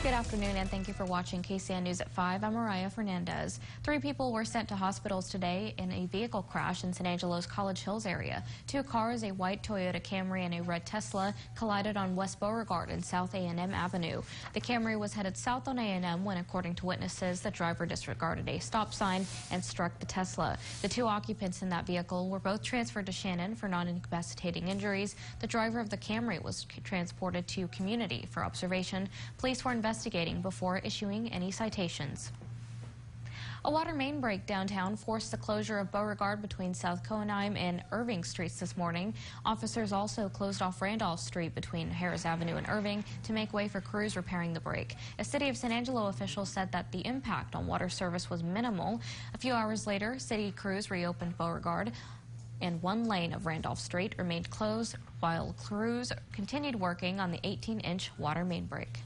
Good afternoon and thank you for watching KSAN News at 5. I'm Mariah Fernandez. Three people were sent to hospitals today in a vehicle crash in San Angelo's College Hills area. Two cars, a white Toyota Camry and a red Tesla, collided on West Beauregard and South A&M Avenue. The Camry was headed south on A&M when, according to witnesses, the driver disregarded a stop sign and struck the Tesla. The two occupants in that vehicle were both transferred to Shannon for non-incapacitating injuries. The driver of the Camry was transported to community for observation. Police were investigating investigating before issuing any citations. A water main break downtown forced the closure of Beauregard between South Koenigheim and Irving streets this morning. Officers also closed off Randolph Street between Harris Avenue and Irving to make way for crews repairing the break. A City of San Angelo official said that the impact on water service was minimal. A few hours later, city crews reopened Beauregard and one lane of Randolph Street remained closed while crews continued working on the 18-inch water main break.